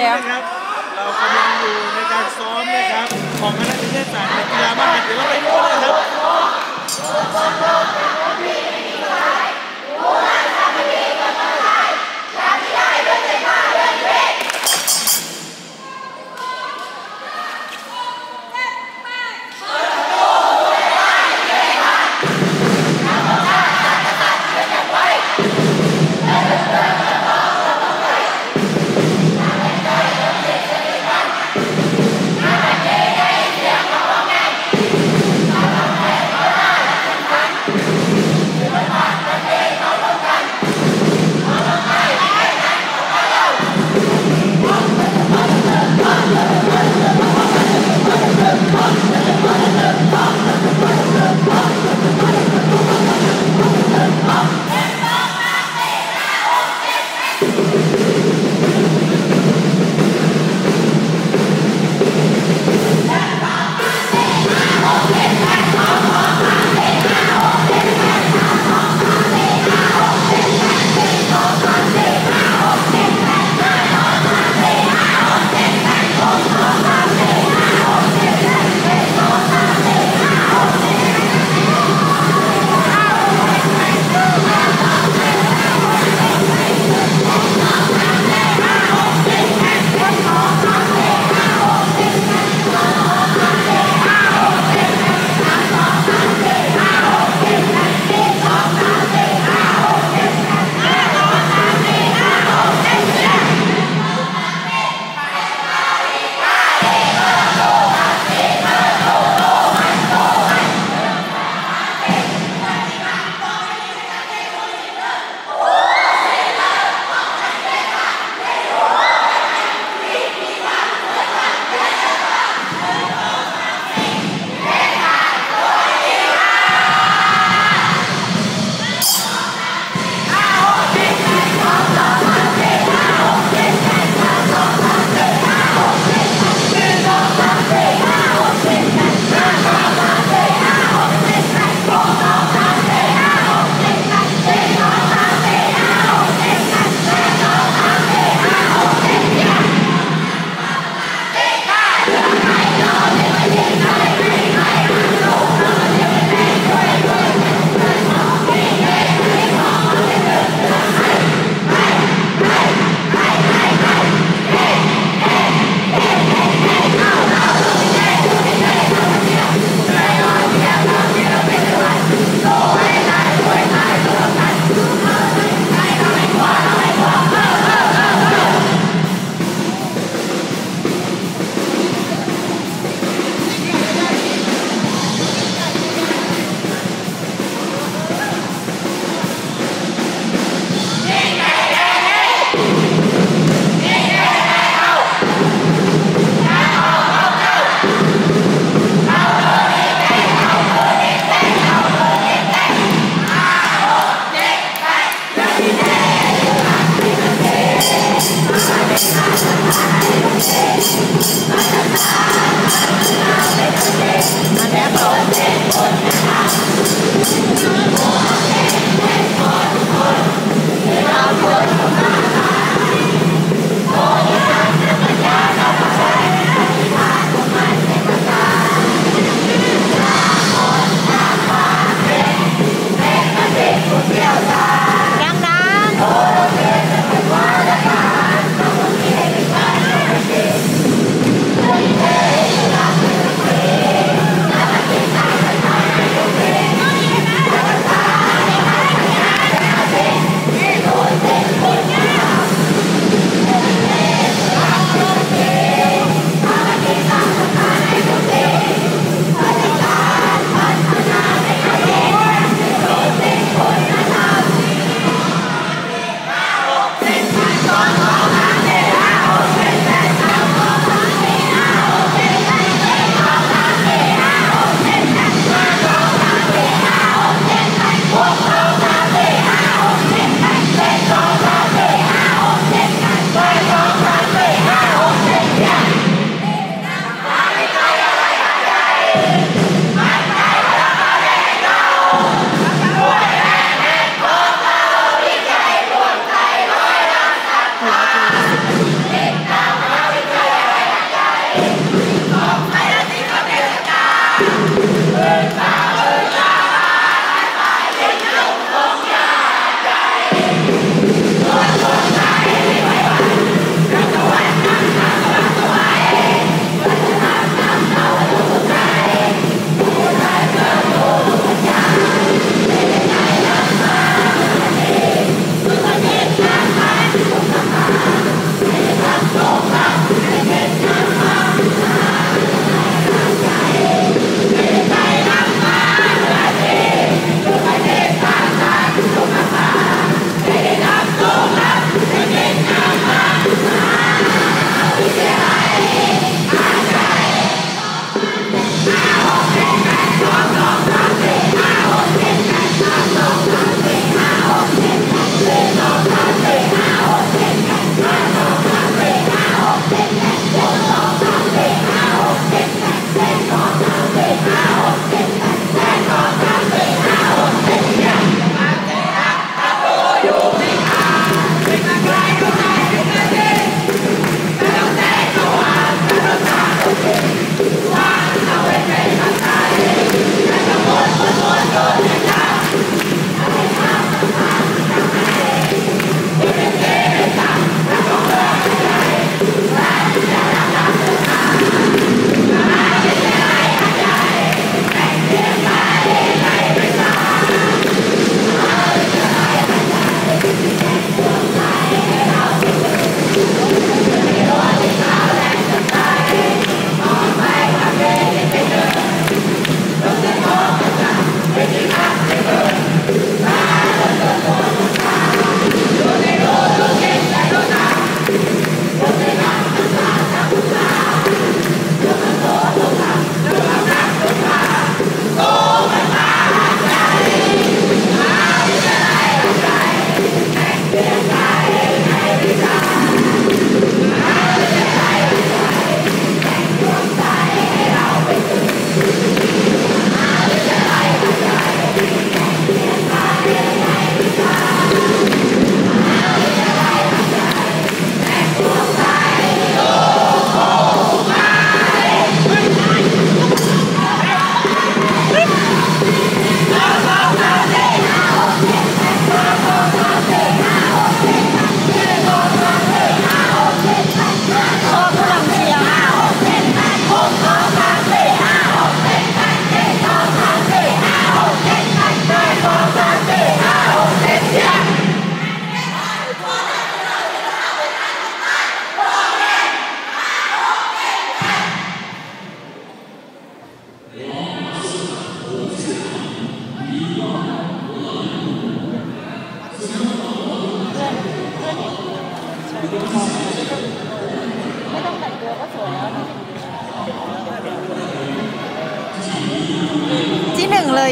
เดี๋ยวนะครับ เรากำลังอยู่ในการซ้อมนะครับ ของคณะนิเทศศาสตร์กีฬามหาเดี๋ยวเราไปดูเลยครับ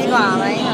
ที่หนึ่ง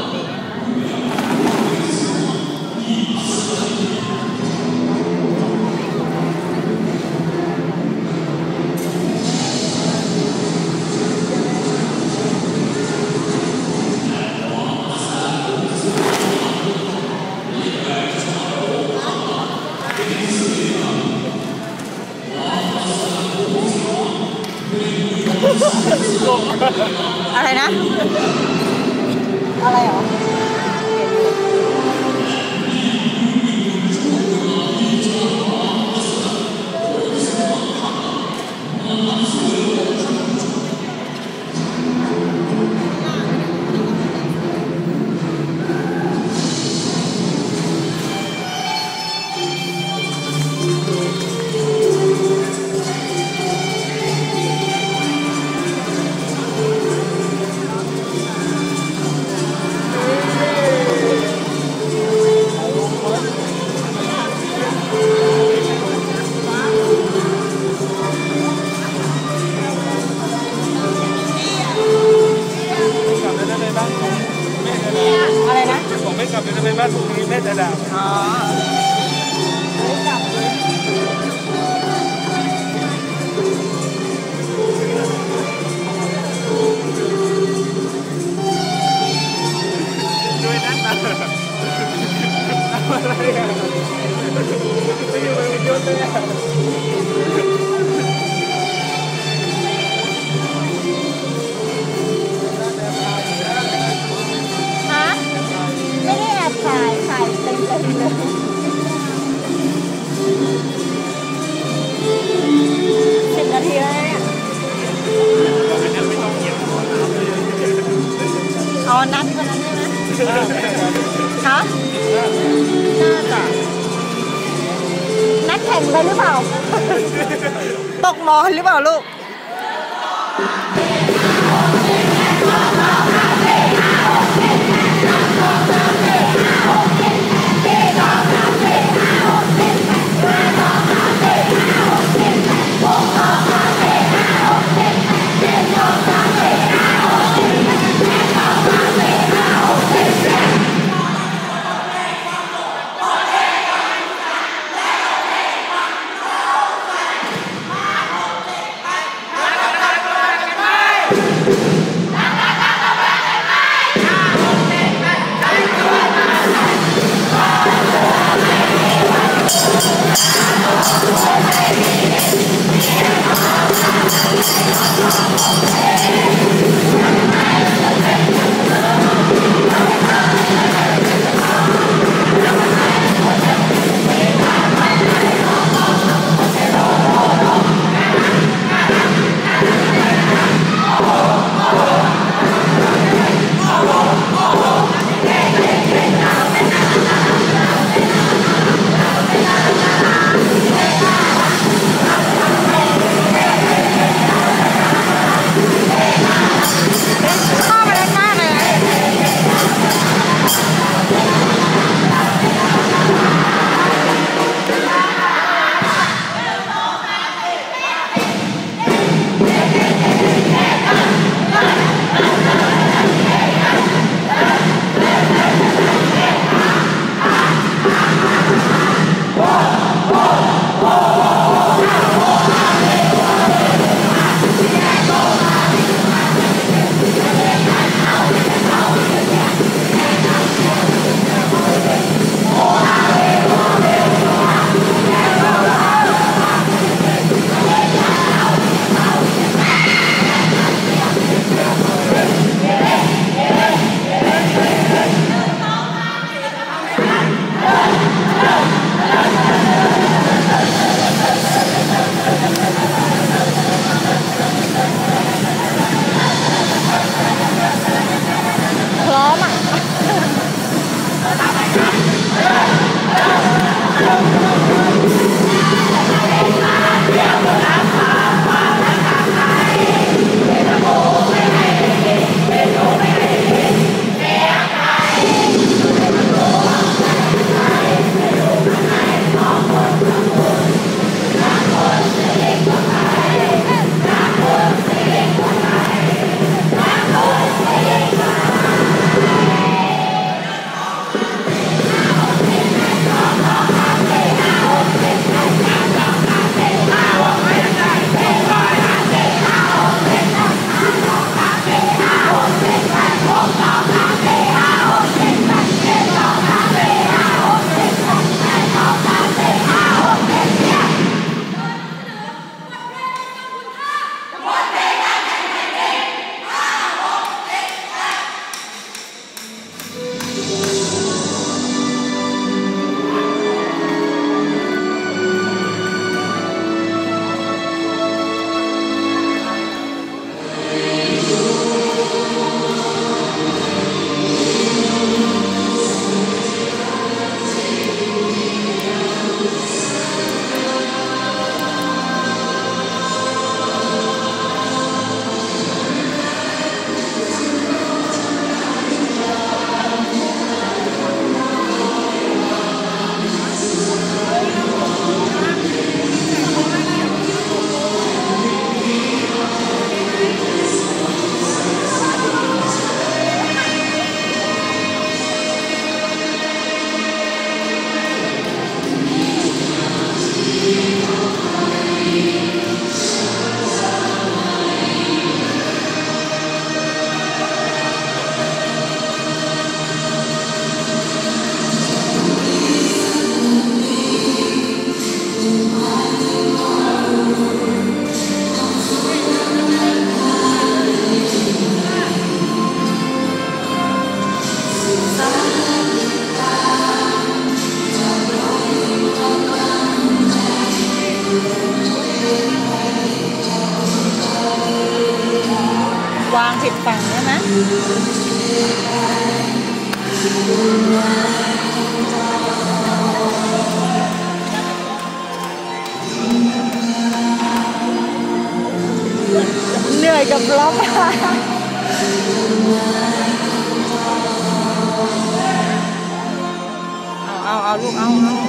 เอา